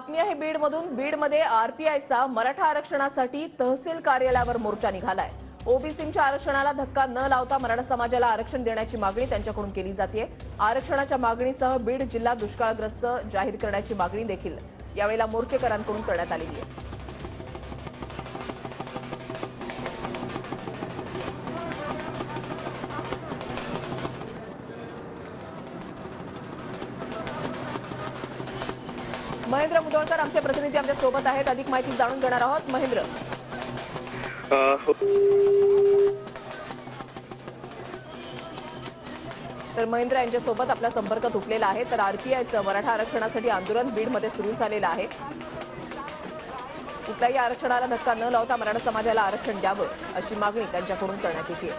बातमी आहे बीडमधून. बीडमध्ये आरपीआयचा मराठा आरक्षणासाठी तहसील कार्यालयावर मोर्चा निघालाय. ओबीसींच्या आरक्षणाला धक्का न लावता मराठा समाजाला आरक्षण देण्याची मागणी त्यांच्याकडून केली जाते आरक्षणाच्या मागणीसह बीड जिल्हा दुष्काळग्रस्त जाहीर करण्याची मागणी देखील. यावेळेला मोर्चेकरांकडून करण्यात आलेली आहे. महेंद्र मुदोळकर आमचे प्रतिनिधी आमच्यासोबत आहेत. अधिक माहिती जाणून घेणार आहोत. महेंद्र. हो. तर महेंद्र यांच्यासोबत आपला संपर्क तुटलेला आहे. तर आरपीआयचं मराठा आरक्षणासाठी आंदोलन बीडमध्ये सुरू झालेलं आहे. कुठल्याही आरक्षणाला धक्का न लावता मराठा समाजाला आरक्षण द्यावं अशी मागणी त्यांच्याकडून करण्यात येते.